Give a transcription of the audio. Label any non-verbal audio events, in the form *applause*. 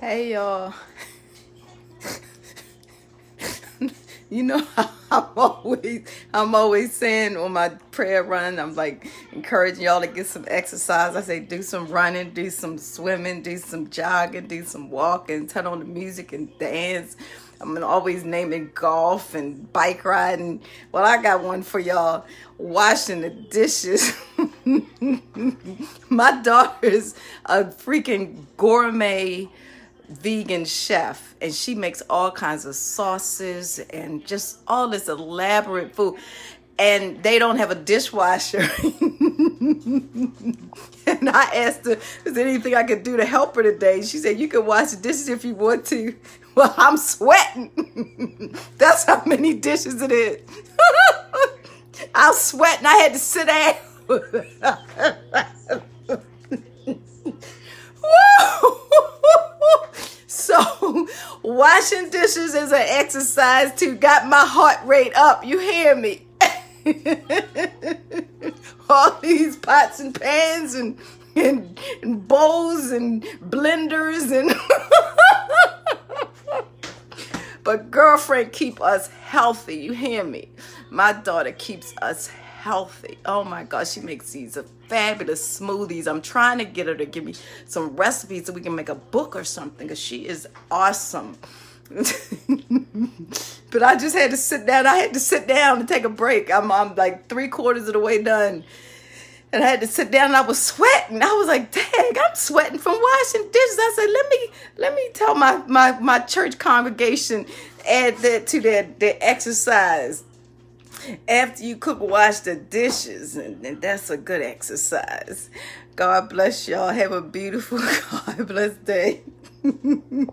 Hey y'all. you know *laughs* I'm always I'm always saying on my prayer run, I'm like encouraging y'all to get some exercise. I say do some running, do some swimming, do some jogging, do some walking, turn on the music and dance. I'm gonna always naming golf and bike riding. Well, I got one for y'all. Washing the dishes. *laughs* my daughter's a freaking gourmet vegan chef and she makes all kinds of sauces and just all this elaborate food. And they don't have a dishwasher. *laughs* And i asked her is there anything i could do to help her today? She said you can wash the dishes if you want to. *laughs* Well i'm sweating. *laughs* That's how many dishes it is. I was sweating. I had to sit down washing dishes is an exercise to got my heart rate up. You hear me? *laughs* All these pots and pans and and, and bowls and blenders and *laughs* but girlfriend keep us healthy. You hear me? My daughter keeps us healthy. Oh my gosh, she makes these fabulous smoothies. I'm trying to get her to give me some recipes so we can make a book or something because she is awesome. *laughs* but I just had to sit down. I had to sit down and take a break. I'm, I'm like three quarters of the way done. And I had to sit down and I was sweating. I was like, dang, I'm sweating from washing dishes. I said, let me let me tell my my, my church congregation add that to their, their exercise after you cook, wash the dishes, and, and that's a good exercise. God bless y'all. Have a beautiful, *laughs* God bless day. *laughs*